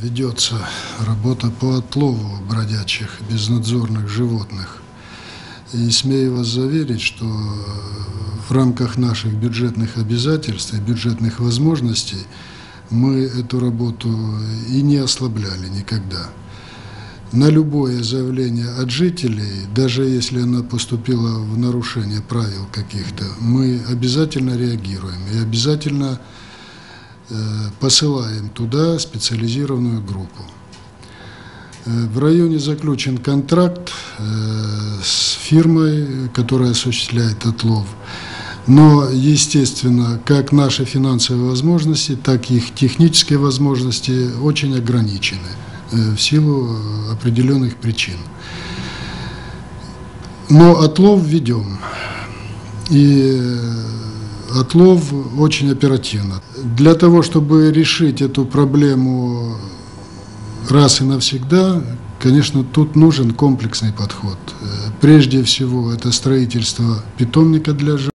Ведется работа по отлову бродячих безнадзорных животных. И смею вас заверить, что в рамках наших бюджетных обязательств и бюджетных возможностей мы эту работу и не ослабляли никогда. На любое заявление от жителей, даже если она поступила в нарушение правил каких-то, мы обязательно реагируем и обязательно э, посылаем туда специализированную группу. Э, в районе заключен контракт э, с фирмой, которая осуществляет отлов. Но, естественно, как наши финансовые возможности, так и их технические возможности очень ограничены э, в силу определенных причин. Но отлов ведем. И отлов очень оперативно. Для того, чтобы решить эту проблему раз и навсегда, конечно, тут нужен комплексный подход. Прежде всего, это строительство питомника для животных.